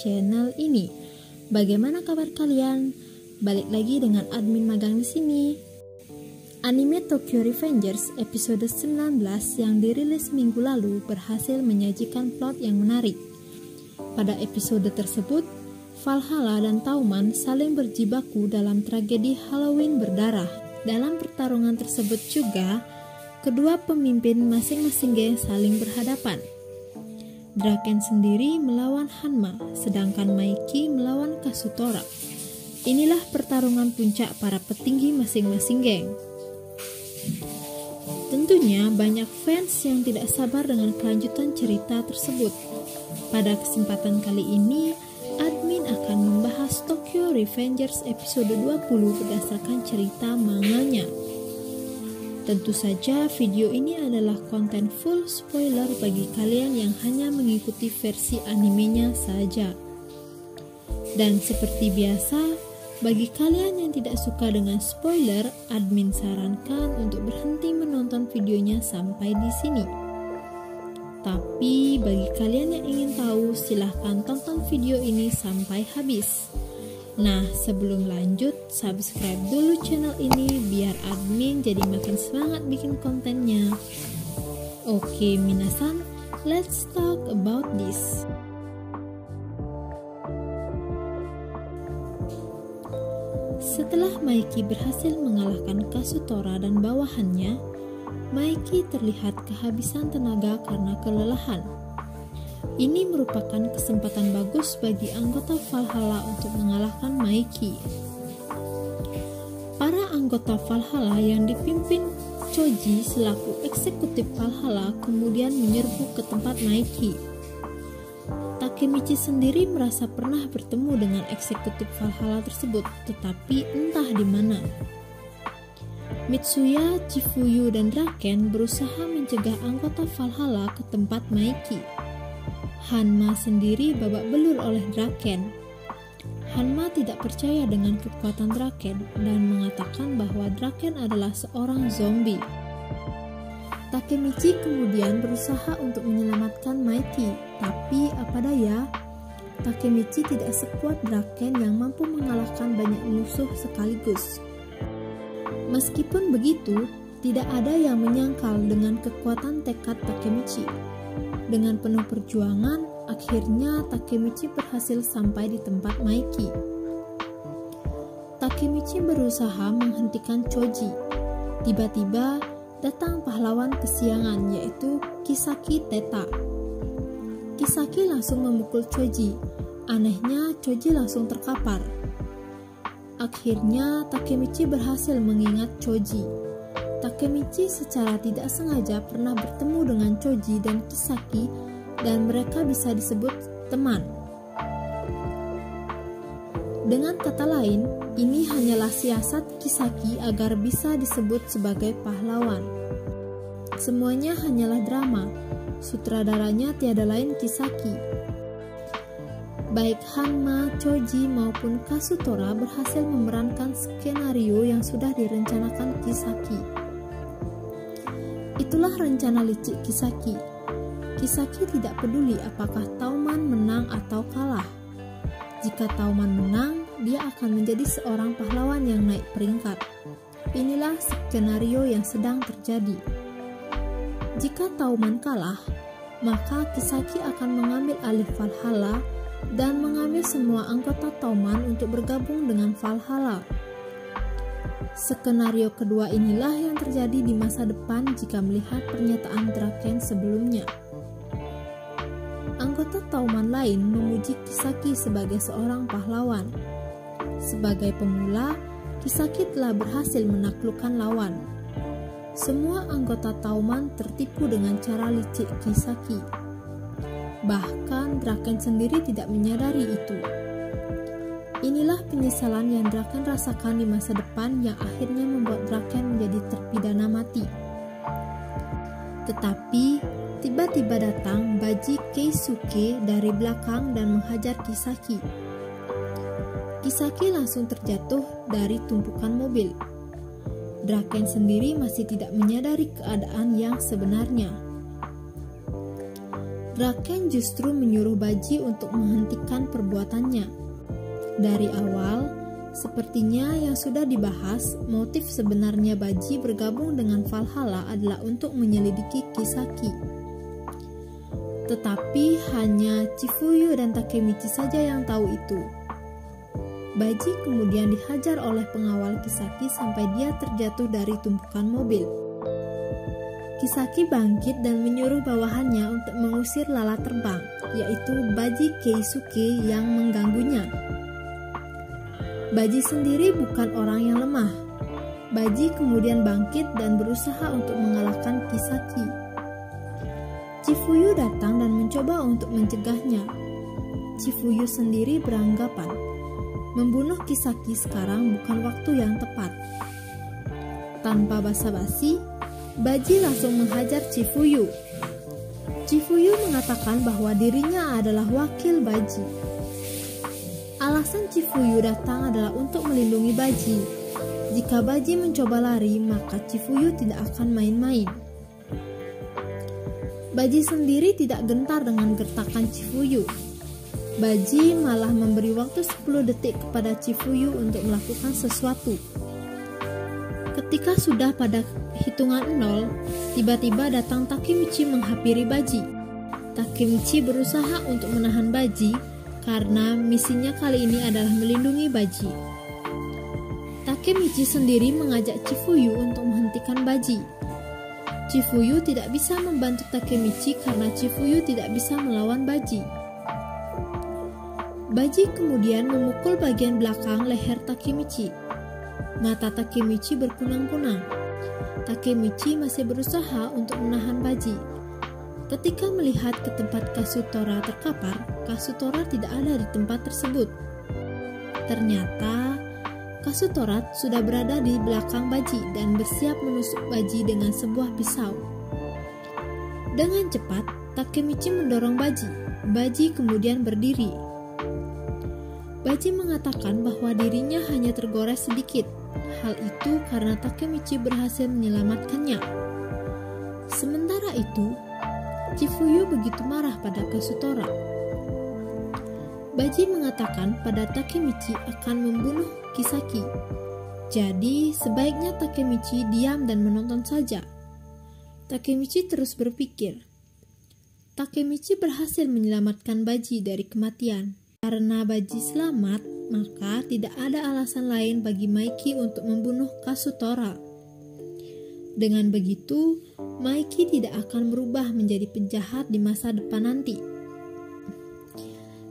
channel ini. Bagaimana kabar kalian? Balik lagi dengan admin magang di sini. Anime Tokyo Revengers episode 19 yang dirilis minggu lalu berhasil menyajikan plot yang menarik. Pada episode tersebut, Valhalla dan Tauman saling berjibaku dalam tragedi Halloween berdarah. Dalam pertarungan tersebut juga, kedua pemimpin masing-masing geng saling berhadapan. Draken sendiri melawan Hanma, sedangkan Maiki melawan Kasutora. Inilah pertarungan puncak para petinggi masing-masing geng. Tentunya banyak fans yang tidak sabar dengan kelanjutan cerita tersebut. Pada kesempatan kali ini, admin akan membahas Tokyo Revengers episode 20 berdasarkan cerita manganya. Tentu saja video ini adalah konten full spoiler bagi kalian yang hanya mengikuti versi animenya saja. Dan seperti biasa, bagi kalian yang tidak suka dengan spoiler, admin sarankan untuk berhenti menonton videonya sampai di sini. Tapi bagi kalian yang ingin tahu, silahkan tonton video ini sampai habis. Nah, sebelum lanjut, subscribe dulu channel ini biar admin jadi makin semangat bikin kontennya. Oke, minasan, let's talk about this. Setelah Maiki berhasil mengalahkan Kasutora dan bawahannya, Maiki terlihat kehabisan tenaga karena kelelahan. Ini merupakan kesempatan bagus bagi anggota Valhalla untuk mengalahkan Maiki. Para anggota Valhalla yang dipimpin Choji selaku eksekutif Valhalla kemudian menyerbu ke tempat Maiki. Takemichi sendiri merasa pernah bertemu dengan eksekutif Valhalla tersebut, tetapi entah di mana. Mitsuya, Chifuyu, dan Draken berusaha mencegah anggota Valhalla ke tempat Maiki. Hanma sendiri babak belur oleh Draken. Hanma tidak percaya dengan kekuatan Draken dan mengatakan bahwa Draken adalah seorang zombie. Takemichi kemudian berusaha untuk menyelamatkan Maiki, tapi apa daya, Takemichi tidak sekuat Draken yang mampu mengalahkan banyak musuh sekaligus. Meskipun begitu, tidak ada yang menyangkal dengan kekuatan tekad Takemichi. Dengan penuh perjuangan, akhirnya Takemichi berhasil sampai di tempat Maiki. Takemichi berusaha menghentikan Choji. Tiba-tiba datang pahlawan kesiangan yaitu Kisaki Teta. Kisaki langsung memukul Choji. Anehnya Choji langsung terkapar. Akhirnya Takemichi berhasil mengingat Choji. Takemichi secara tidak sengaja pernah bertemu dengan Choji dan Kisaki dan mereka bisa disebut teman. Dengan kata lain, ini hanyalah siasat Kisaki agar bisa disebut sebagai pahlawan. Semuanya hanyalah drama. Sutradaranya tiada lain Kisaki. Baik Hanma, Choji maupun Kasutora berhasil memerankan skenario yang sudah direncanakan Kisaki. Itulah rencana licik Kisaki. Kisaki tidak peduli apakah Tauman menang atau kalah. Jika Tauman menang, dia akan menjadi seorang pahlawan yang naik peringkat. Inilah skenario yang sedang terjadi. Jika Tauman kalah, maka Kisaki akan mengambil alih Valhalla dan mengambil semua anggota Tauman untuk bergabung dengan Valhalla. Skenario kedua inilah yang terjadi di masa depan jika melihat pernyataan Draken sebelumnya. Anggota Tauman lain memuji Kisaki sebagai seorang pahlawan. Sebagai pemula, Kisaki telah berhasil menaklukkan lawan. Semua anggota Tauman tertipu dengan cara licik Kisaki. Bahkan Draken sendiri tidak menyadari itu. Inilah penyesalan yang Draken rasakan di masa depan yang akhirnya membuat Draken menjadi terpidana mati. Tetapi, tiba-tiba datang Baji Keisuke dari belakang dan menghajar Kisaki. Kisaki langsung terjatuh dari tumpukan mobil. Draken sendiri masih tidak menyadari keadaan yang sebenarnya. Raken justru menyuruh Baji untuk menghentikan perbuatannya. Dari awal, sepertinya yang sudah dibahas, motif sebenarnya Baji bergabung dengan Valhalla adalah untuk menyelidiki Kisaki. Tetapi hanya Chifuyu dan Takemichi saja yang tahu itu. Baji kemudian dihajar oleh pengawal Kisaki sampai dia terjatuh dari tumpukan mobil. Kisaki bangkit dan menyuruh bawahannya untuk mengusir lala terbang, yaitu Baji Keisuke yang mengganggunya. Baji sendiri bukan orang yang lemah. Baji kemudian bangkit dan berusaha untuk mengalahkan Kisaki. Chifuyu datang dan mencoba untuk mencegahnya. Chifuyu sendiri beranggapan membunuh Kisaki sekarang bukan waktu yang tepat. Tanpa basa-basi, Baji langsung menghajar Cifuyu. Cifuyu mengatakan bahwa dirinya adalah wakil Baji. Alasan Cifuyu datang adalah untuk melindungi Baji. Jika Baji mencoba lari, maka Cifuyu tidak akan main-main. Baji sendiri tidak gentar dengan gertakan Cifuyu. Baji malah memberi waktu 10 detik kepada Cifuyu untuk melakukan sesuatu. Ketika sudah pada hitungan nol, tiba-tiba datang Takemichi menghampiri Baji. Takemichi berusaha untuk menahan Baji karena misinya kali ini adalah melindungi Baji. Takemichi sendiri mengajak Chifuyu untuk menghentikan Baji. Chifuyu tidak bisa membantu Takemichi karena Chifuyu tidak bisa melawan Baji. Baji kemudian memukul bagian belakang leher Takemichi. Mata Takemichi berkunang-kunang. Takemichi masih berusaha untuk menahan Baji. Ketika melihat ke tempat Kasutora terkapar, Kasutora tidak ada di tempat tersebut. Ternyata, Kasutora sudah berada di belakang Baji dan bersiap menusuk Baji dengan sebuah pisau. Dengan cepat, Takemichi mendorong Baji. Baji kemudian berdiri. Baji mengatakan bahwa dirinya hanya tergores sedikit, Hal itu karena Takemichi berhasil menyelamatkannya. Sementara itu, Chifuyu begitu marah pada Kasutora. Baji mengatakan pada Takemichi akan membunuh Kisaki. Jadi, sebaiknya Takemichi diam dan menonton saja. Takemichi terus berpikir. Takemichi berhasil menyelamatkan Baji dari kematian. Karena Baji selamat, maka tidak ada alasan lain bagi Maiki untuk membunuh Kasutora. Dengan begitu, Maiki tidak akan berubah menjadi penjahat di masa depan nanti.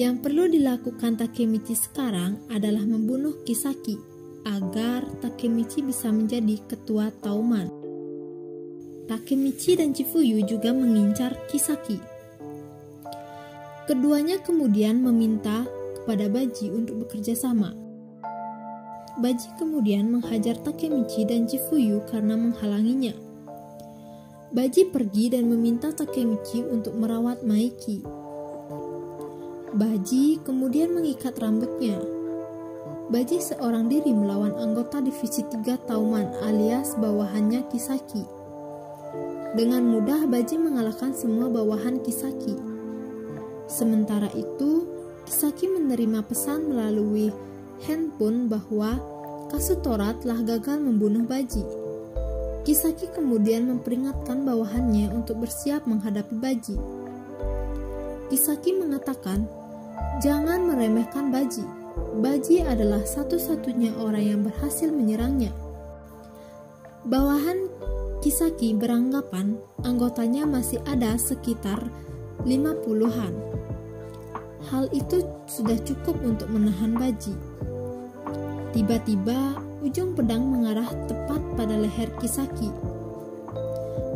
Yang perlu dilakukan Takemichi sekarang adalah membunuh Kisaki agar Takemichi bisa menjadi ketua Tauman. Takemichi dan Chifuyu juga mengincar Kisaki. Keduanya kemudian meminta kepada Baji untuk bekerja sama. Baji kemudian menghajar Takemichi dan Chifuyu karena menghalanginya. Baji pergi dan meminta Takemichi untuk merawat Maiki. Baji kemudian mengikat rambutnya. Baji seorang diri melawan anggota divisi 3 Tauman alias bawahannya Kisaki. Dengan mudah Baji mengalahkan semua bawahan Kisaki. Sementara itu, Kisaki menerima pesan melalui handphone bahwa Kasutora telah gagal membunuh Baji. Kisaki kemudian memperingatkan bawahannya untuk bersiap menghadapi Baji. Kisaki mengatakan, "Jangan meremehkan Baji. Baji adalah satu-satunya orang yang berhasil menyerangnya." Bawahan Kisaki beranggapan anggotanya masih ada sekitar 50-an. Hal itu sudah cukup untuk menahan Baji. Tiba-tiba, ujung pedang mengarah tepat pada leher Kisaki.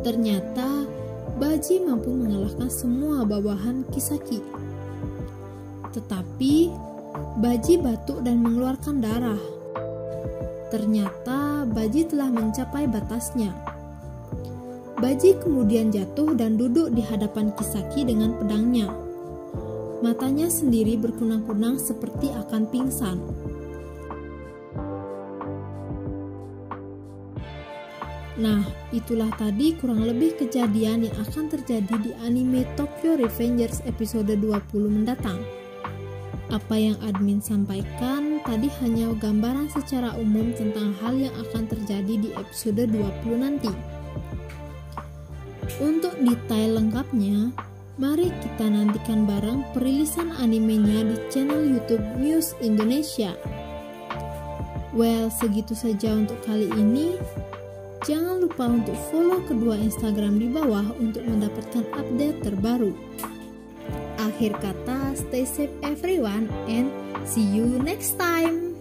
Ternyata, Baji mampu mengalahkan semua bawahan Kisaki. Tetapi, Baji batuk dan mengeluarkan darah. Ternyata, Baji telah mencapai batasnya. Baji kemudian jatuh dan duduk di hadapan Kisaki dengan pedangnya. Matanya sendiri berkunang-kunang seperti akan pingsan. Nah, itulah tadi kurang lebih kejadian yang akan terjadi di anime Tokyo Revengers episode 20 mendatang. Apa yang admin sampaikan tadi hanya gambaran secara umum tentang hal yang akan terjadi di episode 20 nanti. Untuk detail lengkapnya, mari kita nantikan bareng perilisan animenya di channel YouTube News Indonesia. Well, segitu saja untuk kali ini. Jangan lupa untuk follow kedua Instagram di bawah untuk mendapatkan update terbaru. Akhir kata, stay safe everyone and see you next time.